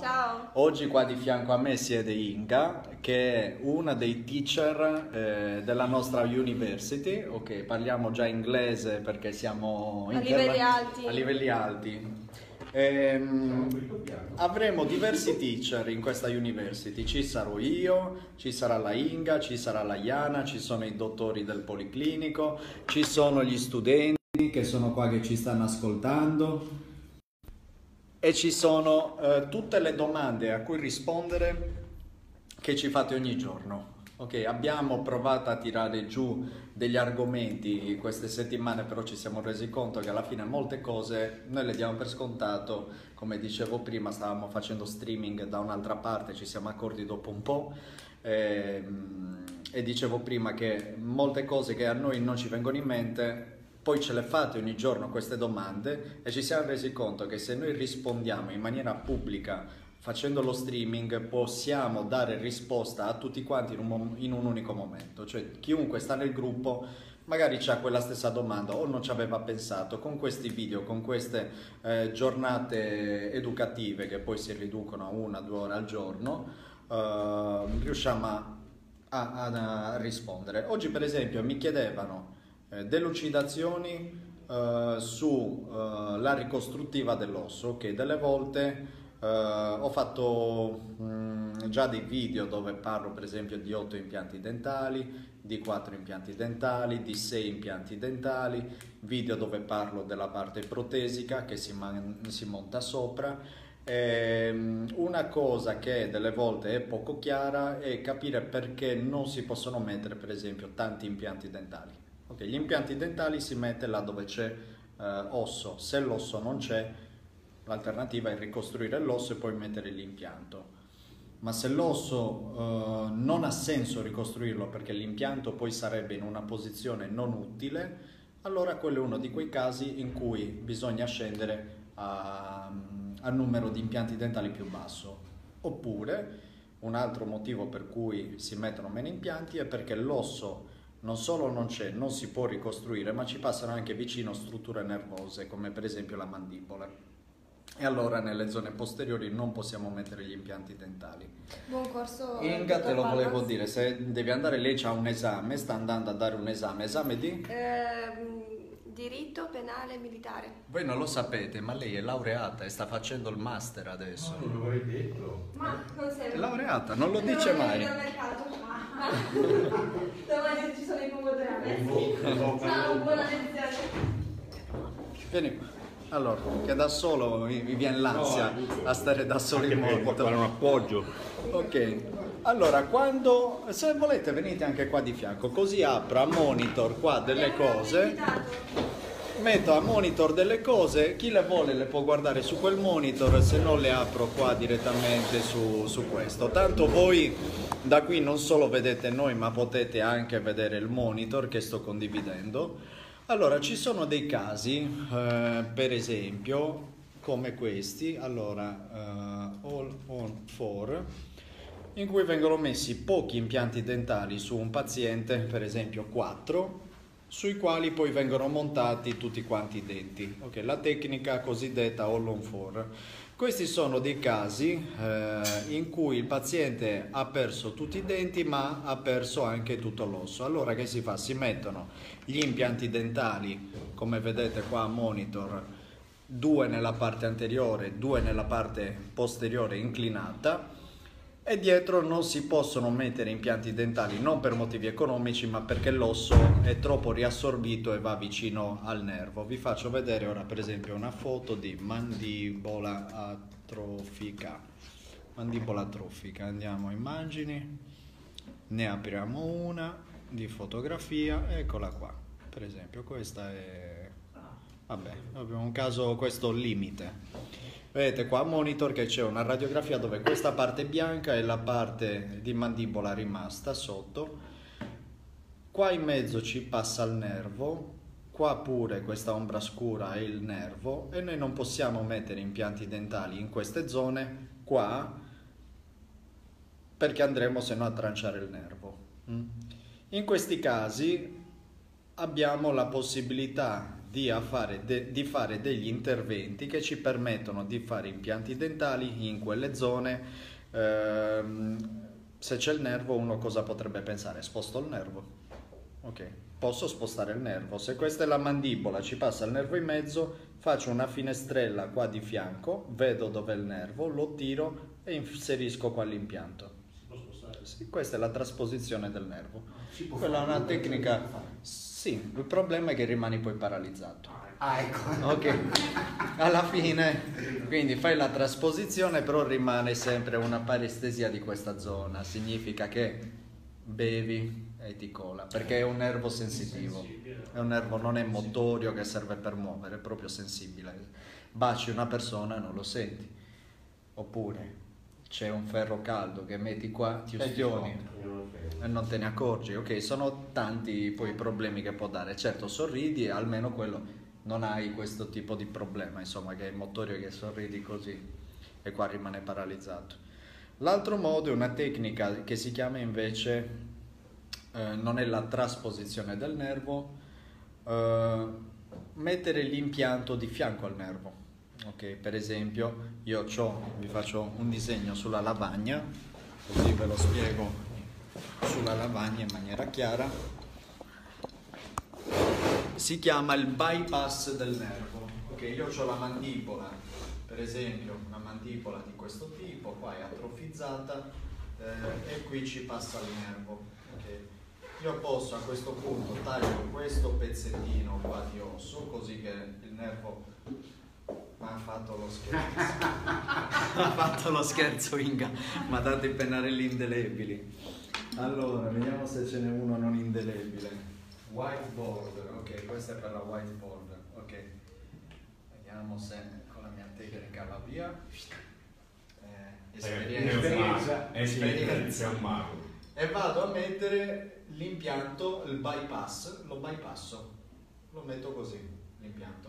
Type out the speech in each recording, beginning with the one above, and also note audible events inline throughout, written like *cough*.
Ciao. Oggi qua di fianco a me siede Inga, che è una dei teacher eh, della nostra university. Ok, parliamo già inglese perché siamo A livelli alti. A livelli alti. Ehm, avremo diversi teacher in questa university, ci sarò io, ci sarà la Inga, ci sarà la Iana, ci sono i dottori del Policlinico, ci sono gli studenti che sono qua che ci stanno ascoltando e ci sono eh, tutte le domande a cui rispondere che ci fate ogni giorno. Ok, abbiamo provato a tirare giù degli argomenti queste settimane, però ci siamo resi conto che alla fine molte cose noi le diamo per scontato, come dicevo prima, stavamo facendo streaming da un'altra parte, ci siamo accorti dopo un po'. ehm, e dicevo prima che molte cose che a noi non ci vengono in mente poi ce le fate ogni giorno queste domande e ci siamo resi conto che se noi rispondiamo in maniera pubblica facendo lo streaming possiamo dare risposta a tutti quanti in un, in un unico momento, cioè chiunque sta nel gruppo magari ha quella stessa domanda o non ci aveva pensato, con questi video, con queste eh, giornate educative che poi si riducono a una due ore al giorno, eh, riusciamo a, a- a rispondere. Oggi per esempio mi chiedevano delucidazioni eh, sulla ricostruttiva dell'osso che delle volte eh, ho fatto mh, già dei video dove parlo per esempio di 8 impianti dentali, di 4 impianti dentali, di 6 impianti dentali, video dove parlo della parte protesica che si, si monta sopra. Ehm, una cosa che delle volte è poco chiara è capire perché non si possono mettere per esempio tanti impianti dentali. Ok, gli impianti dentali si mette là dove c'è eh, osso, se l'osso non c'è, l'alternativa è ricostruire l'osso e poi mettere l'impianto. Ma se l'osso eh, non ha senso ricostruirlo perché l'impianto poi sarebbe in una posizione non utile, allora quello è uno di quei casi in cui bisogna scendere a, numero di impianti dentali più basso. Oppure un altro motivo per cui si mettono meno impianti è perché l'osso non solo non c'è, non si può ricostruire, ma ci passano anche vicino strutture nervose, come per esempio la mandibola. E allora nelle zone posteriori non possiamo mettere gli impianti dentali. Buon corso. Inga, te lo volevo Palmas. dire, se devi andare, lei c'ha un esame, sta andando a dare un esame, esame di? Ehm, diritto penale militare. Voi non lo sapete, ma lei è laureata e sta facendo il master adesso. Non l'avrei detto. Ma non sei È laureata, non lo dice mai. *laughs* Domani ci sono i pomodori. Ciao, buona lezione. Vieni qua. Allora, che da solo mi mi viene l'ansia a stare da solo in monitor. fare un appoggio. Ok, allora quando, se volete venite anche qua di fianco, così apro a monitor qua delle cose, metto a monitor delle cose, chi le vuole le può guardare su quel monitor, se no le apro qua direttamente su, su questo. Tanto voi da qui non solo vedete noi, ma potete anche vedere il monitor che sto condividendo. Allora, ci sono dei casi, eh, per esempio, come questi, allora, eh, all on four, in cui vengono messi pochi impianti dentali su un paziente, per esempio 4, sui quali poi vengono montati tutti quanti i denti. Ok, la tecnica cosiddetta all on four. Questi sono dei casi eh, in cui il paziente ha perso tutti i denti ma ha perso anche tutto l'osso. Allora che si fa? Si mettono gli impianti dentali, come vedete qua a monitor, due nella parte anteriore, due nella parte posteriore inclinata e dietro non si possono mettere impianti dentali non per motivi economici ma perché l'osso è troppo riassorbito e va vicino al nervo. Vi faccio vedere ora per esempio una foto di mandibola atrofica. Mandibola atrofica, andiamo a immagini, ne apriamo una di fotografia, eccola qua. Per esempio questa è... Vabbè, abbiamo un caso questo limite. Vedete qua a monitor che c'è una radiografia dove questa parte bianca è la parte di mandibola rimasta sotto. Qua in mezzo ci passa il nervo, qua pure questa ombra scura è il nervo e noi non possiamo mettere impianti dentali in queste zone qua perché andremo se no a tranciare il nervo. Mm. In questi casi abbiamo la possibilità di fare, de, di fare degli interventi che ci permettono di fare impianti dentali in quelle zone. Ehm, se c'è il nervo uno cosa potrebbe pensare? Sposto il nervo. Ok, posso spostare il nervo. Se questa è la mandibola, ci passa il nervo in mezzo, faccio una finestrella qua di fianco, vedo dove è il nervo, lo tiro e inserisco qua l'impianto. Sì, questa è la trasposizione del nervo. Quella è una tecnica. Sì, il problema è che rimani poi paralizzato. Ah, ecco. Ok, alla fine, *laughs* quindi fai la trasposizione, però rimane sempre una parestesia di questa zona. Significa che bevi e ti cola, perché è un nervo sensitivo. È un nervo non è motorio che serve per muovere, è proprio sensibile. Baci una persona e non lo senti. Oppure c'è un ferro caldo che metti qua, ti ustioni e non te ne accorgi. Ok, sono tanti poi problemi che può dare. Certo, sorridi e almeno quello non hai questo tipo di problema, insomma, che è motorio che sorridi così e qua rimane paralizzato. L'altro modo è una tecnica che si chiama invece eh, non è la trasposizione del nervo, eh, mettere l'impianto di fianco al nervo. Ok, per esempio io vi faccio un disegno sulla lavagna, così ve lo spiego sulla lavagna in maniera chiara. Si chiama il bypass del nervo. Ok, io ho la mandibola, per esempio una mandibola di questo tipo, qua è atrofizzata eh, e qui ci passa il nervo. Okay. Io posso a questo punto tagliare questo pezzettino qua di osso così che il nervo ma ha fatto lo scherzo. *laughs* ha fatto lo scherzo Inga, ma date i pennarelli indelebili. Allora, vediamo se ce n'è uno non indelebile. Whiteboard, ok, questa è per la whiteboard, ok. Vediamo se con la mia tecnica va via. Eh, esperienza. esperienza. E vado a mettere l'impianto, il bypass, lo bypasso. Lo metto così, l'impianto,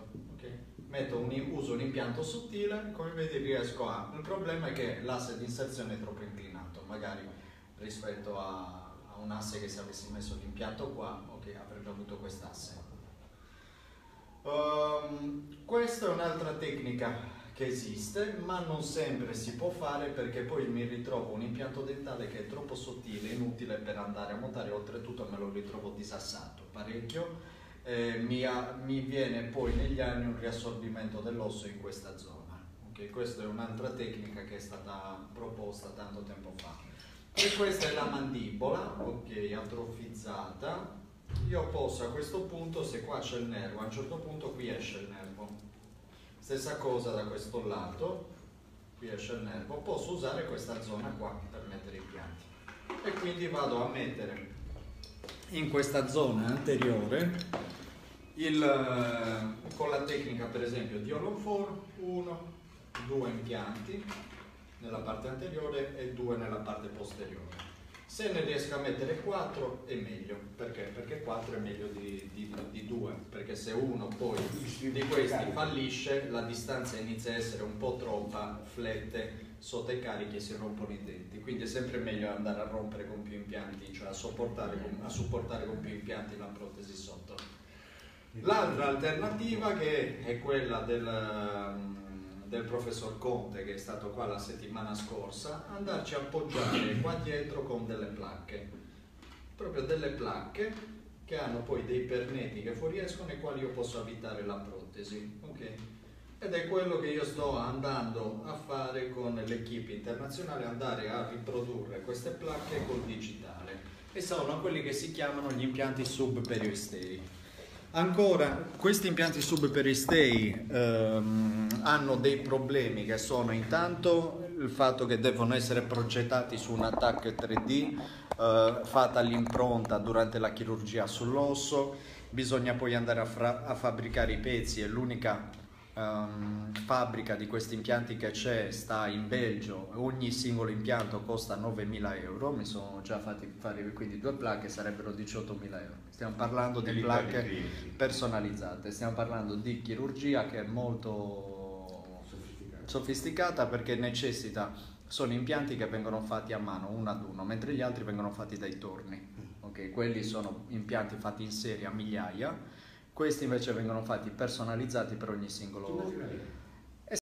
un, uso un impianto sottile, come vedi riesco a... Il problema è che l'asse di inserzione è troppo inclinato, magari rispetto a, a un asse che se avessi messo l'impianto qua, ok, avrebbe avuto quest'asse. Um, questa è un'altra tecnica che esiste, ma non sempre si può fare perché poi mi ritrovo un impianto dentale che è troppo sottile, inutile per andare a montare, oltretutto me lo ritrovo disassato parecchio eh, mi, ha, mi, viene poi negli anni un riassorbimento dell'osso in questa zona. Okay? Questa è un'altra tecnica che è stata proposta tanto tempo fa. E questa è la mandibola, ok, atrofizzata. Io posso a questo punto, se qua c'è il nervo, a un certo punto qui esce il nervo. Stessa cosa da questo lato, qui esce il nervo. Posso usare questa zona qua per mettere i pianti. E quindi vado a mettere in questa zona anteriore il, eh, con la tecnica per esempio di Hollow 4 uno, due impianti nella parte anteriore e due nella parte posteriore. Se ne riesco a mettere 4 è meglio. Perché? Perché 4 è meglio di, di, di 2 perché se uno poi di questi fallisce la distanza inizia a essere un po' troppa flette sotto i carichi e si rompono i denti. Quindi è sempre meglio andare a rompere con più impianti cioè a a supportare con più impianti la protesi sotto l'altra alternativa che è quella del del professor Conte che è stato qua la settimana scorsa, andarci a appoggiare qua dietro con delle placche, proprio delle placche che hanno poi dei pernetti che fuoriescono ai quali io posso avvitare la protesi. Okay? Ed è quello che io sto andando a fare con l'equipe internazionale, andare a riprodurre queste placche col digitale. E sono quelli che si chiamano gli impianti subperioistei. Ancora, questi impianti subperistei ehm, hanno dei problemi che sono intanto il fatto che devono essere progettati su un attacco 3D, eh, fatta l'impronta durante la chirurgia sull'osso, bisogna poi andare a, a fabbricare i pezzi e l'unica um, fabbrica di questi impianti che c'è sta in Belgio, ogni singolo impianto costa 9.000 euro, mi sono già fatti fare quindi due placche, sarebbero 18.000 euro. Stiamo parlando di placche personalizzate, stiamo parlando di chirurgia che è molto sofisticata, sofisticata perché necessita, sono impianti che vengono fatti a mano uno ad uno, mentre gli altri vengono fatti dai torni. Okay, quelli sono impianti fatti in serie a migliaia Questi invece vengono fatti personalizzati per ogni singolo